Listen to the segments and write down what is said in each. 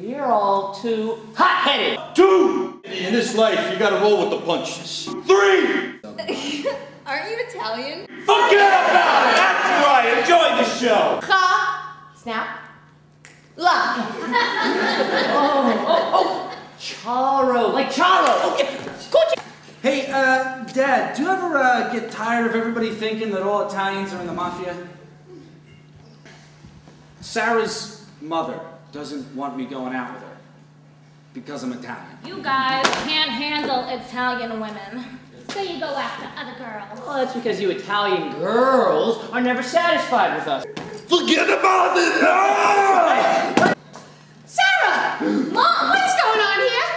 You're all too hot-headed. Two! In this life, you gotta roll with the punches. Three! Aren't you Italian? Forget about it! That's right! Enjoy the show! Ha! Snap. La. Oh, oh, oh! Charo, like Charo. Okay, escucha. Hey, uh, Dad, do you ever uh, get tired of everybody thinking that all Italians are in the mafia? Sarah's mother doesn't want me going out with her because I'm Italian. You guys can't handle Italian women. So you go after other girls. Well, that's because you Italian girls are never satisfied with us. Forget about it! Ah! Sarah! Mom, what is going on here?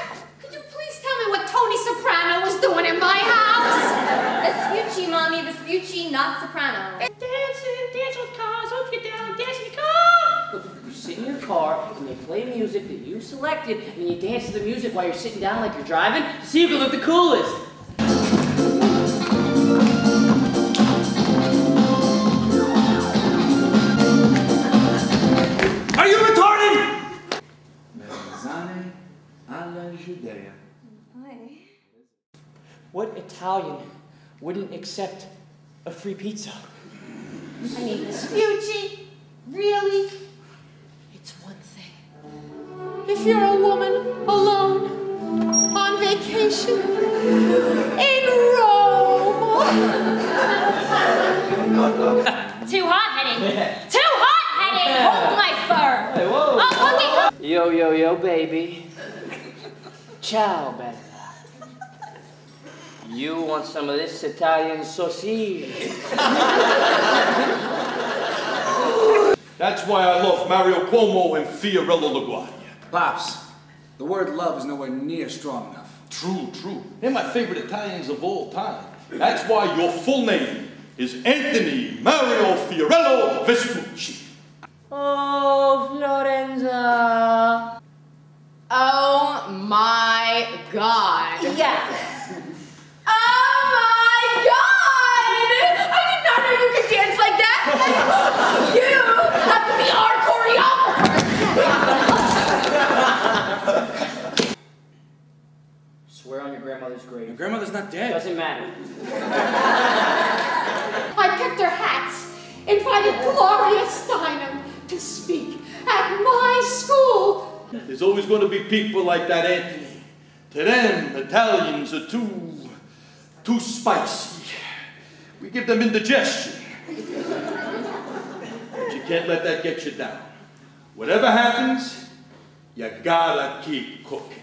Could you please tell me what Tony Soprano was doing in my house? Vespucci, mommy. Vespucci, not soprano. Dancing, dancing with cars, don't get down, dance in the car. You sit in your car and they play music that you selected, and you dance to the music while you're sitting down like you're driving to see who can look the coolest. Are you retarded? Melanzane alla Judea. What Italian wouldn't accept a free pizza? I mean, Vespucci? Really? It's one thing. If you're a woman alone on vacation in Rome. Too hot-headed. Too hot-headed. Hold my fur. Hey, whoa. Oh, okay. Yo, yo, yo, baby. Ciao, bella. You want some of this Italian sausage? That's why I love Mario Cuomo and Fiorello LaGuardia. Pops, the word love is nowhere near strong enough. True, true. They're my favorite Italians of all time. That's why your full name is Anthony Mario Fiorello Vespucci. Oh, Florenza. Oh my god. Yes. Oh my god! I did not know you could dance like that! you have to be our choreographer! Swear on your grandmother's Your grave. grandmother's not dead. Doesn't matter. I picked her hats, invited Gloria Steinem to speak at my school. There's always going to be people like that, Anthony. To them, Italians are too, too spicy. We give them indigestion. But you can't let that get you down. Whatever happens, you gotta keep cooking.